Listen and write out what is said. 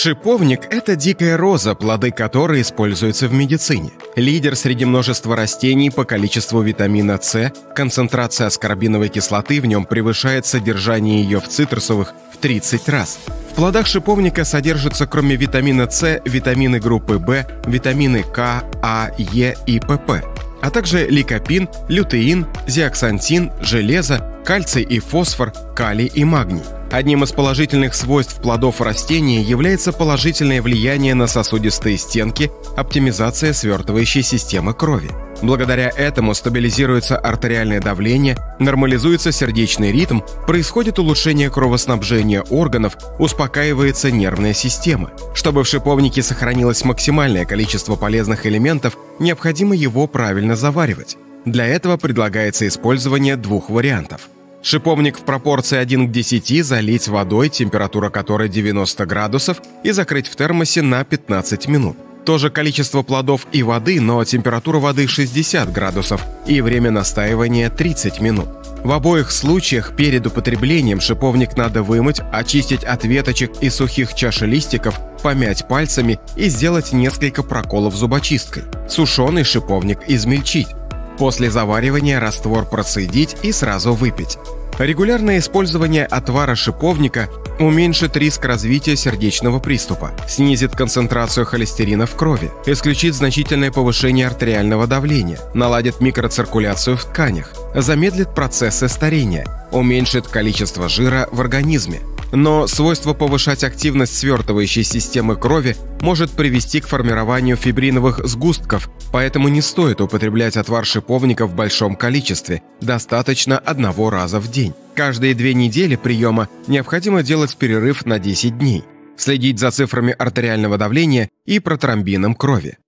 Шиповник – это дикая роза, плоды которой используются в медицине. Лидер среди множества растений по количеству витамина С, концентрация аскорбиновой кислоты в нем превышает содержание ее в цитрусовых в 30 раз. В плодах шиповника содержатся кроме витамина С витамины группы В, витамины К, А, Е и ПП, а также ликопин, лютеин, зиаксантин, железо, кальций и фосфор, калий и магний. Одним из положительных свойств плодов растения является положительное влияние на сосудистые стенки, оптимизация свертывающей системы крови. Благодаря этому стабилизируется артериальное давление, нормализуется сердечный ритм, происходит улучшение кровоснабжения органов, успокаивается нервная система. Чтобы в шиповнике сохранилось максимальное количество полезных элементов, необходимо его правильно заваривать. Для этого предлагается использование двух вариантов – Шиповник в пропорции 1 к 10 залить водой, температура которой 90 градусов, и закрыть в термосе на 15 минут. То же количество плодов и воды, но температура воды 60 градусов и время настаивания 30 минут. В обоих случаях перед употреблением шиповник надо вымыть, очистить от веточек и сухих чашелистиков, помять пальцами и сделать несколько проколов зубочисткой. Сушеный шиповник измельчить. После заваривания раствор процедить и сразу выпить. Регулярное использование отвара шиповника уменьшит риск развития сердечного приступа, снизит концентрацию холестерина в крови, исключит значительное повышение артериального давления, наладит микроциркуляцию в тканях, замедлит процессы старения, уменьшит количество жира в организме, но свойство повышать активность свертывающей системы крови может привести к формированию фибриновых сгустков, поэтому не стоит употреблять отвар шиповника в большом количестве, достаточно одного раза в день. Каждые две недели приема необходимо делать перерыв на 10 дней, следить за цифрами артериального давления и протромбином крови.